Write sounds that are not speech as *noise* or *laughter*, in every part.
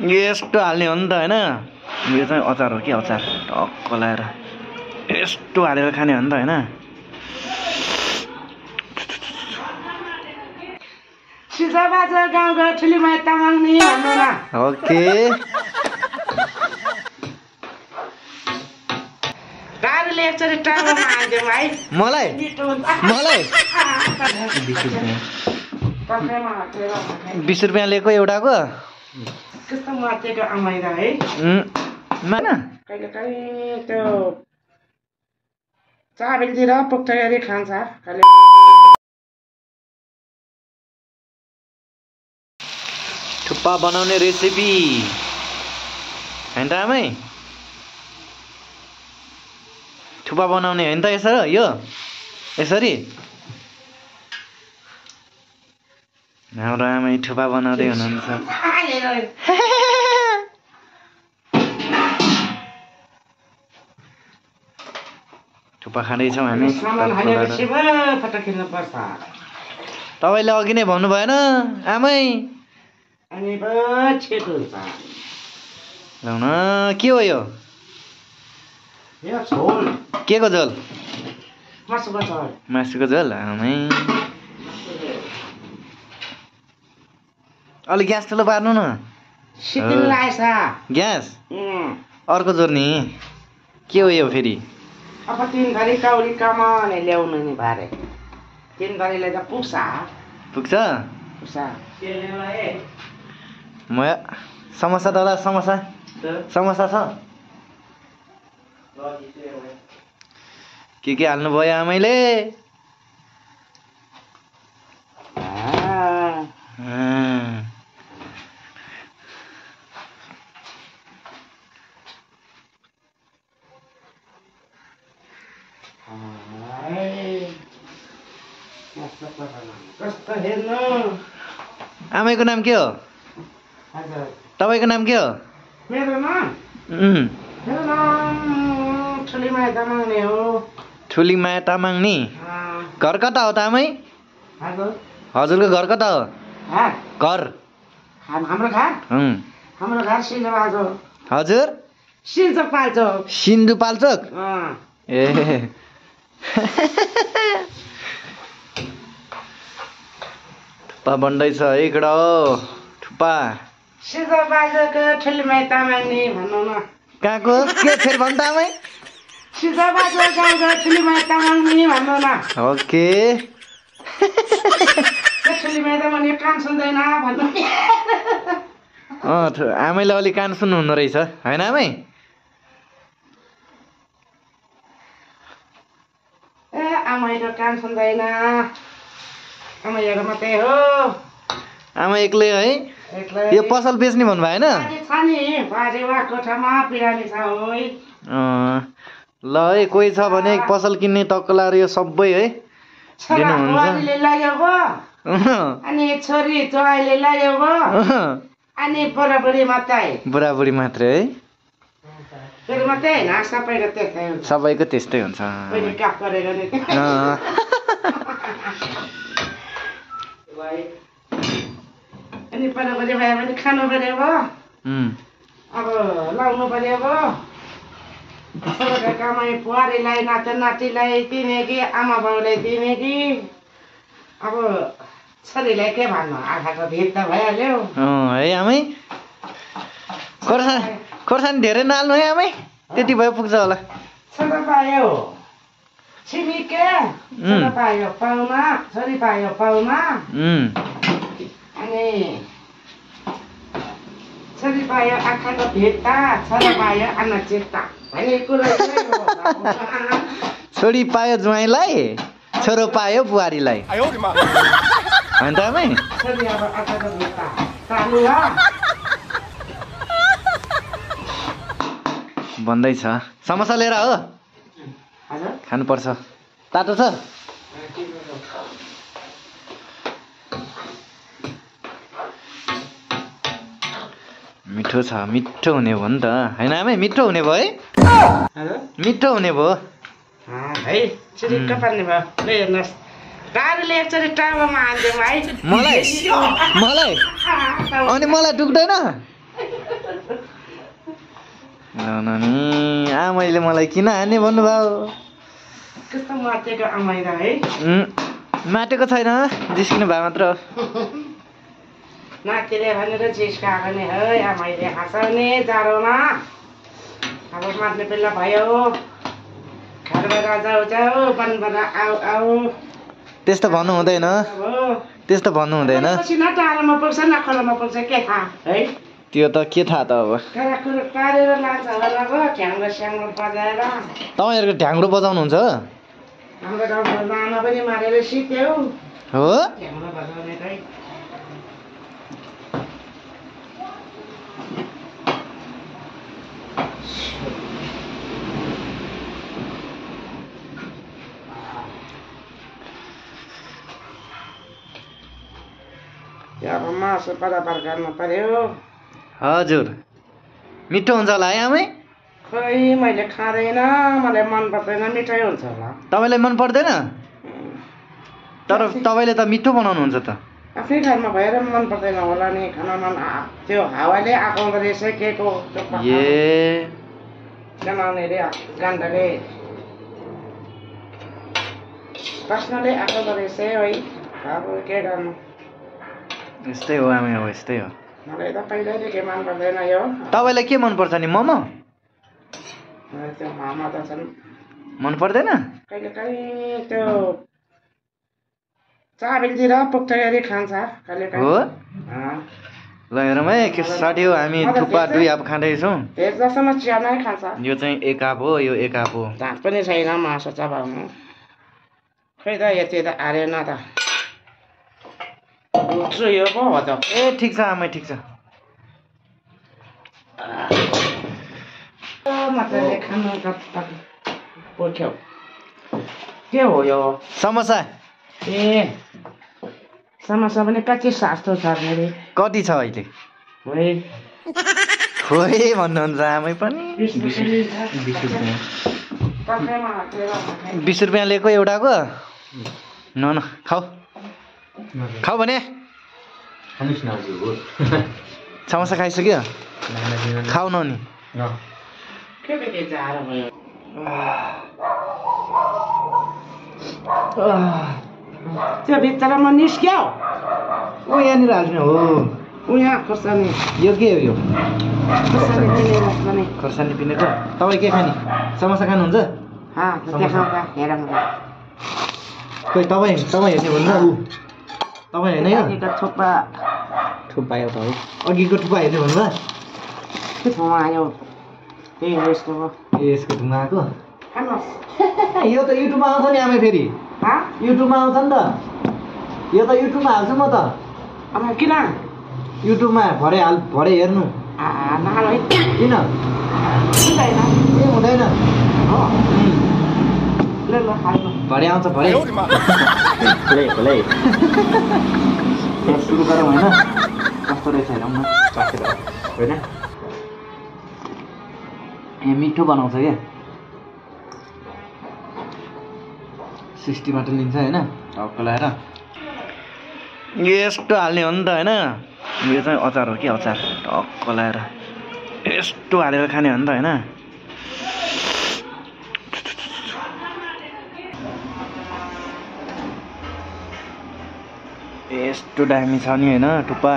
यस्तो हाल्ने हो नि त होइन। यो चाहिँ अचार हो कि अचार? टक्क लाएर। यस्तो हालेर खाने हो नि त होइन। ओके। मलाई? मलाई? *laughs* बिस रुपियाँ लिएको एउटाको? कस्तो मचेको आमाइ र है मान कहिले काहीँ त्यो चाबेलतिर पोख्त गरी खान्छ कहिले थुक्पा बनाउने रेसिपी होइन त आमै थुक्पा बनाउने होइन त यसो यो यसरी हाम्रो आमै थुक्पा बनाउँदै हुनुहुन्छ। *laughs* थुक्पा खाँदैछौँ हामी। तपाईँले अघि नै भन्नु भएन आमै ल्याउन के हो यो? के को झोल। मासुको झोल आमै। अलिक ग्यास ठुलो पार्नु न। ग्यास? अर्को जोड्ने। के हो यो फेरि? अब तिन घरी कौडी कमाउने ल्याउनु नि भारे। तिन घरीले त पुग्छ। पुग्छ? म समोसा दादा समोसा समोसा छ? के के हाल्नुभयो आमैले आ, अँ, है। कस्तो पठाउनु? कस्तो हेर्नु आमैको नाम के हो? तपाईँको नाम के हो? मेरो नाम उम्, मेरो नाम ठुलीमाई दमाउने हो ठुली माया तामाङ नि घर कता हो त आमै हजुर हजुरको घर कता हो? घर। घर हाम- हाम्रो घर हाम्रो हजुर सिन्धुपाल्चो सिन्धुपाल्चोक अँ। ए। थुक्पा बन्दैछ है केटा न। कहाँको? के फेरि भन्नु त आमै सिन्धुपाल्चो गाउँको ठुलीमाई तामाङ्ने भन्नु न। ओके। त्यो ठुलीमाई तामाङ्ने कान सुन्दैन भन्नु अँ थ- आमैले अलिक कान सुन्नुहुँदो रहेछ। होइन आमै ए आमाइको कान सुन्दैन आमाइहरू मात्रै हो। आमा एक्लै है? यो पसल बेच्ने भन्नु भएन? बारी छ नि। बारी वा कोठामा बिरामी छ है अँ, ल है कोही छ भने पसल किन्ने तक्कलार यो सबै है दिनुहुन्छ? बुढाबुढी मात्रै। है? होइन सबैको त्यस्तै हुन्छ अनि खानु पऱ्यो भयो अब लाउनु पऱ्यो सबैको कमाइ बुहारीलाई नाता नातिलाई दिने कि आमा बाउलाई दिने कि अब छोरीलाई के भन्नु आँखाको भिड त भइहाल्यो है आमै खोर्सानी धेरै नहाल्नु है आमै? त्यति भए पुग्छ होला। छोरा पायो। छिमेके छोरा पायो। पाहुना छोरी पायो पाहुना अनि छोरी पायो आँखाको भित्ता छोरा पायो आना चेत्ता भन्ने कुरो। छोरी पायो ज्वाइँलाई छोरो पायो बुहारीलाई। होइन त आमै? छोरी अब आँखाको भित्ता भन्दैछ समोसा लिएर हो खानुपर्छ। तातो छ। मिठो छ। मिठो हुने भयो नि त। होइन आमै मिठो हुने भयो है। मिठो हुने भयो। अँ, है चिरिक्क पार्ने भयो। ल हेर्नुहोस्। गाडीले एकचोटि टाढोमा हालिदिउँ है मलाई? मलाई? अनि मलाई दुख्दैन? नानी आमैले मलाई किन हाने भन्नुभयो? कस्तो आमाइरा है। माटेको छैन जिस्किनु भए मात्र। नातिले भनेर जिस्काएको नि है आमाइले हाँसाउने जाडोमा। अब मात्ने बेला भयो। घरबाट जाऊ जाऊ वनबाट आऊ आऊ। त्यस्तो भन्नु हुँदैन। त्यस्तो भन्नु हुँदैन। न टाढामा पुग्छ न खोलामा पुग्छ के थाहा? है? त्यो त के थाहा त अब? तपाईँहरूको ढ्याङ्ग्रो बजाउनुहुन्छ? हो? अब मासु बराबर गर्नु पर्यो। हजुर। मिठो हुन्छ होला है आमै? खै मैले खाँदैन मलाई मन पर्दैन मिठै हुन्छ होला। तपाईँलाई मन पर्दैन? तर तपाईँले त मिठो बनाउनुहुन्छ त। आफ्नै घरमा भएर मन पर्दैन होला नि खान मन त्यो हावाले आएको रहेछ के को ए जनाउने रे गान्डाले प्रश्नले आएको रहेछ है। अब के गर्नु? यस्तै हो आमै हो यस्तै हो। मलाई त पहिल्यैदेखि मन पर्दैन यो। तपाईँलाई के मनपर्छ नि मोमो? मलाई त्यो मामा त छन् मन पर्दैन? कहिले काहीँ त्यो चाबिलतिर खान्छ कहिले हो? ल हेरौँ है के साट्यो हामी थुक्पा दुई हाप खाँदैछौँ। भेज जसोमा चिया नै खान्छ। यो चाहिँ एक हाप हो यो एक हाप हो। दाँत पनि छैन मासु चबाउनु खै त यति त हारेन त। उठ्छु यो पो हो त ए ठिक छ आमै ठिक छ। के हो यो? समोसा। ए समस्या पनि कति सास्तो छ मेरो कति छ अहिले? खोइ। भन्नुहुन्छ आमै पनि। बिस रुपियाँ। बिस रुपियाँ। कसैमा हातेर खाने। बिस रुपियाँ लिएको एउटाको? न न खाऊ। खाऊ भने। समोसा *laughs* खाइसक्यो? खाऊ न नि त्यो भित्रमा निस्क्यो। ओ यहाँनिर हाल्ने हो। ऊ यहाँ खोर्सानी। यो के हो यो। खोर्सानी किनेर पनि खोर्सानी पिनेको। तपाईँ के खाने? समोसा खानुहुन्छ? हा देखाउँदा हेरौँ खोइ तपाईँ तपाईँ हेर्ने भन्नु ऊ। तपाईँ हेर्ने यो अघिको थुक्पा। थुक्पा एउटा है। अघिको थुक्पा हेर्ने भन्नुभयो के ठाउँमा आयो। त्यही हो यस्तो हो। ए यसको ढुङ्गा आएको? *laughs* यो त युट्युबमा आउँछ नि आमै फेरि। युट्युबमा आउँछ नि त। यो त युट्युबमा हाल्छु म त। अब किन? युट्युबमा भरे हाल भरे हेर्नु। किन? हुँदैन। ए हुँदैन। ल ल भरे आउँछ भरे सुरु गरौँ होइन कस्तो रहेछ हेरौँ न होइन ए मिठो बनाउँछ क्या सिक्सटीबाट लिन्छ होइन टक्क लगाएर यस्तो हाल्ने हो नि त होइन यो चाहिँ अचार हो कि अचार टक्क लगाएर यस्तो हालेर खाने हो नि त होइन यस्तो दामी छ नि होइन थुक्पा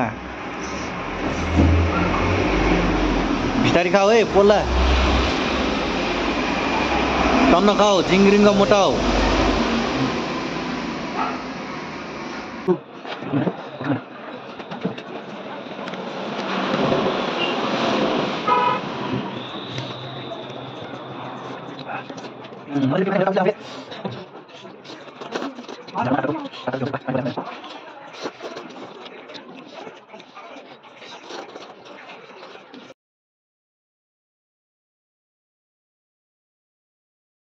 बिस्तारी खाऊ है पोल्ला टन्न खाऊ झिङ्गिरिङ्ग मोटाउ Mm,